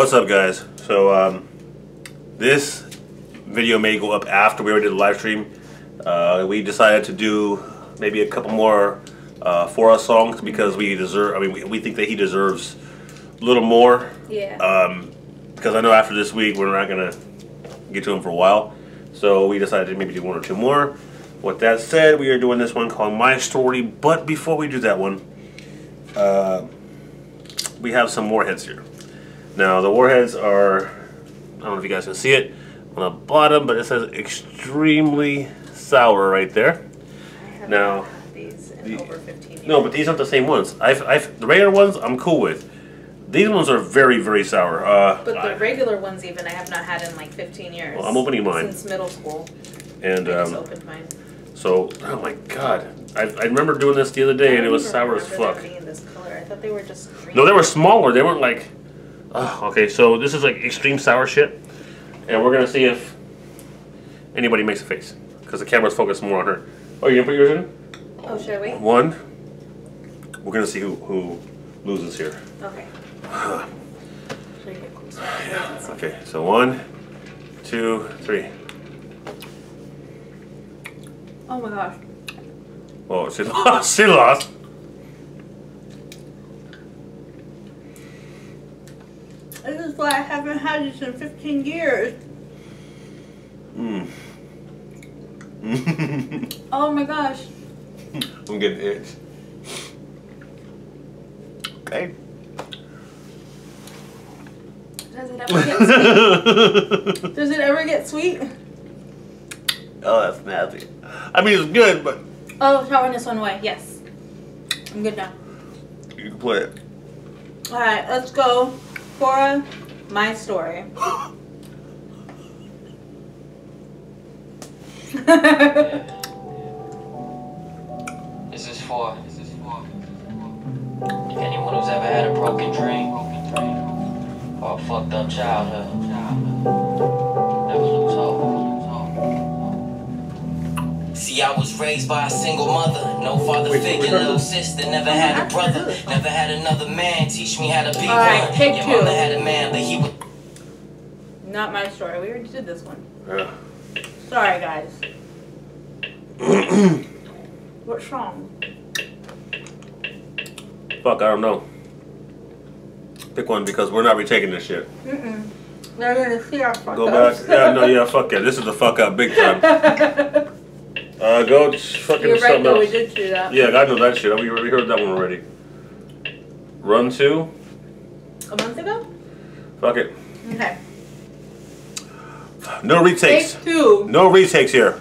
what's up guys? So um, this video may go up after we already did the live stream. Uh, we decided to do maybe a couple more uh, Phora's songs because we deserve. I mean, we, we think that he deserves a little more. Yeah. Um, because I know after this week we're not gonna get to him for a while, so we decided to maybe do one or two more. With that said, we are doing this one called My Story. But before we do that one, uh, we have some more hits here. Now the warheads are, I don't know if you guys can see it on the bottom, but it says extremely sour right there. I Now, had these in the- over 15 years. No, but these aren't the same ones. I've, I've the regular ones I'm cool with. These ones are very, very sour. Uh, But the I- regular ones, even, I have not had in like 15 years. Well, I'm opening mine. Since middle school. and I just um, opened mine. so, oh my god, I, I remember doing this the other day, and it was sour as fuck. Color. I thought they were just green. No, they were smaller. They weren't like. Oh, okay, so this is like extreme sour shit, and we're gonna see if anybody makes a face because the camera's focused more on her. Oh, you gonna put yours in? Oh, should we? One. We're gonna see who who loses here. Okay. Should I get closer? Okay, so one, two, three. Oh my gosh. Oh, she lost. She lost. Why I haven't had this in 15 years. Mm. Oh my gosh. I'm getting itch. Okay. Does it ever get sweet? Does it ever get sweet? Oh, that's nasty. I mean, it's good, but Oh, throwing this one away. Yes. I'm good now. you can play it. Alright, let's go for my story. This is for anyone who's ever had a broken dream or a fucked up childhood. See, I was raised by a single mother, no father Wait, figure, little sister, never had a brother, never had another man teach me how to be All right, one. take Your two. mother had a man, but he was. Not my story. We already did this one. Yeah. Sorry, guys. What's wrong? Fuck, I don't know. Pick one because we're not retaking this shit. Mm-mm. They're gonna see our fuck Go ups. back. Yeah, no, yeah, fuck yeah. This is the fuck up big time. Uh, go fucking You're right, something though. We else. did do that. Yeah, I know that shit. We heard that one already. Run two. A month ago? Fuck it. Okay. No retakes. Take two. No retakes here.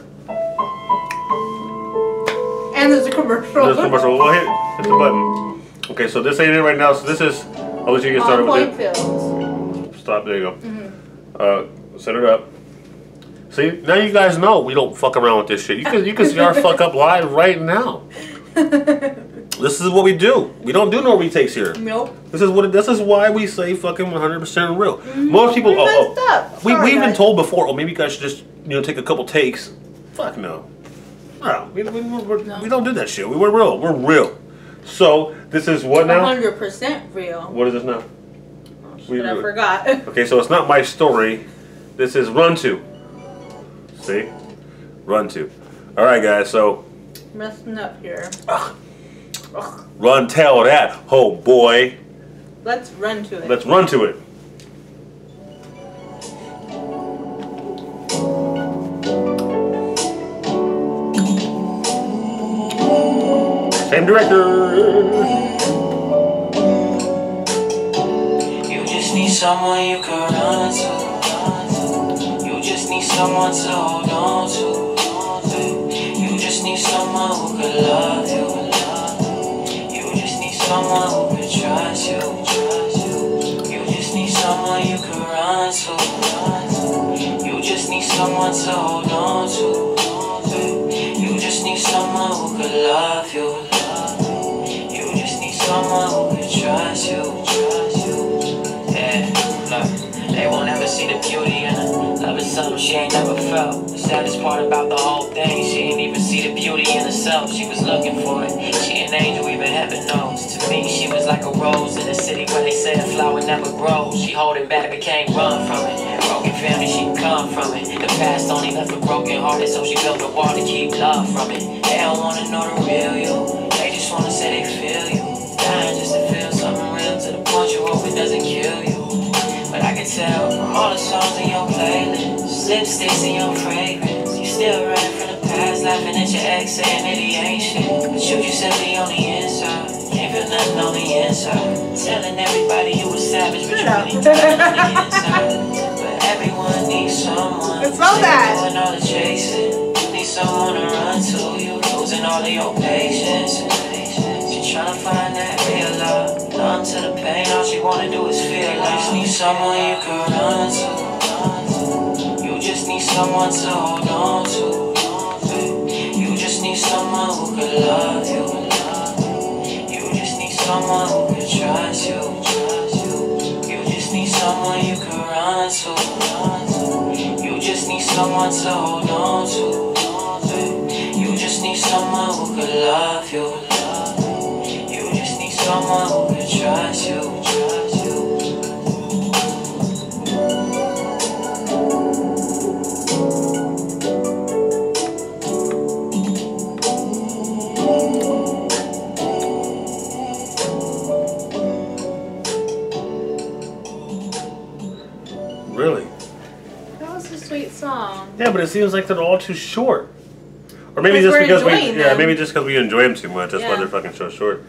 And there's a commercial. There's a commercial. Well, hit, hit the button. Okay, so this ain't it right now. So this is. I'll let you get started with it. fields. Stop. There you go. Mm-hmm. Uh, set it up. See, now you guys know we don't fuck around with this shit. You can you can see our fuck up live right now. This is what we do. We don't do no retakes here. nope. This is what. This is why we say fucking 100% real. Most people. Mm-hmm. We Oh, oh. We we've been told before. Oh, maybe you guys should just you know take a couple takes. Fuck no. No, we, we, we're, No. we don't do that shit. We, we're real. We're real. So this is what now? 100% real. What is this now? We But I forgot. Okay, so it's not my story. This is run to. See, run to. All right, guys. So Messing up here. run, tell that, oh boy. Let's run to it. Let's run to it. Same director. You just need someone you can run to. You just need someone to hold on to. You just need someone who could love you. You just need someone who could trust you. You just need someone you can run to. You just need someone to hold on to. You just need someone who could love. You she ain't never felt. The saddest part about the whole thing, she ain't even see the beauty in herself, she was looking for it. She an angel, even heaven knows. To me, she was like a rose in a city where they say a flower never grows. She holding back, but can't run from it. Broken family, she come from it. The past only left a broken hearted, so she built a wall to keep love from it. They don't wanna know the real you, they just wanna say they feel you. Dying just to feel something real to the point you hope it doesn't kill you. But I can tell from all the songs in your lipsticks in your fragrance. You still running from the past, laughing at your ex, saying that he ain't shit. But you just simply on the inside, can't feel nothing on the inside. Telling everybody you a savage, but you really on the inside. But everyone needs someone. It's of that. doing all the chasing. You need someone to run to. You losing all of your patience. She tryna find that real love. Numb to the pain, all she wanna do is feel love. You just need someone you can run to. Need someone to hold on to. You just need someone who could love you. You just need someone who could trust you. You just need someone you can run to. You just need someone to hold on to. You just need someone who could love you. You just need someone song. Yeah, but it seems like they're all too short. Or maybe just because we enjoying yeah, maybe just because we enjoy them too much. That's why they're fucking so short.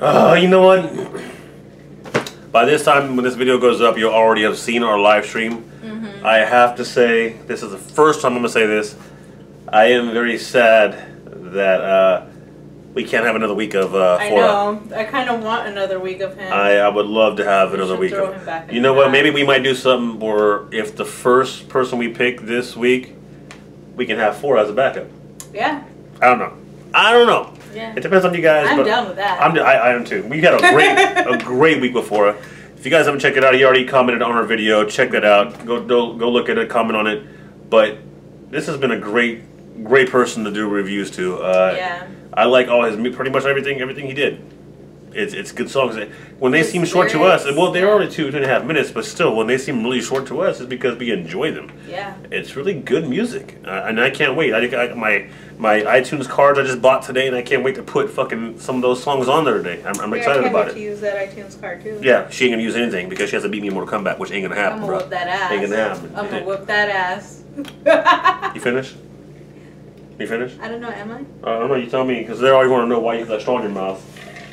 Uh, you know what? By this time, when this video goes up, you'll already have seen our live stream. Mm-hmm. I have to say, this is the first time I'm gonna say this. I am very sad that uh, we can't have another week of uh, I know. I kind of want another week of him. I, I would love to have We another week. throw Of, him back you know what? pack. Maybe we might do something where if the first person we pick this week, we can have Phora as a backup. yeah. I don't know. I don't know. Yeah. It depends on you guys. I'm down with that. I'm, I, I am too. We had a great a great week before. If you guys haven't checked it out, he already commented on our video. Check that out. Go go, go look at it, comment on it. But this has been a great great person to do reviews to. Uh, Yeah. I like all his pretty much everything everything he did. It's it's good songs. When they His seem short to us, well, they're only two two and a half minutes, but still, when they seem really short to us, it's because we enjoy them. Yeah. It's really good music, uh, and I can't wait. I, I my my iTunes cards I just bought today, and I can't wait to put fucking some of those songs on there today. I'm, I'm excited I can't about wait to use that iTunes card too. Yeah, she ain't gonna use anything because she has to beat me in Mortal Kombat, which ain't gonna happen, I'm gonna bro. whip that ass. Ain't gonna happen. I'm gonna whip that ass. You finished? You finished? I don't know, am I? Uh, I don't know. You tell me, because they always want to know why you have that straw in your mouth.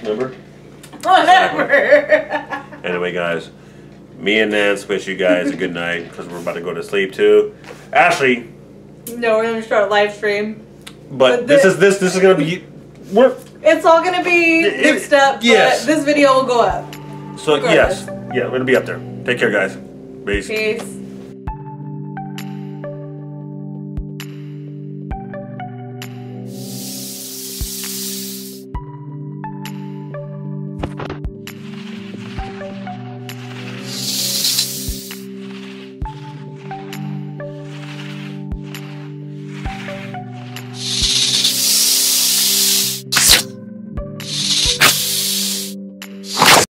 Remember? Whatever. Anyway, guys, me and Nance wish you guys a good night because we're about to go to sleep too. Ashley, no, we're gonna start a live stream. but But this the- is this this is gonna be we're It's all gonna be It- it- mixed up, yes. but this video will go up. so Regardless. yes yeah we're gonna be up there. Take care, guys. Peace. Peace.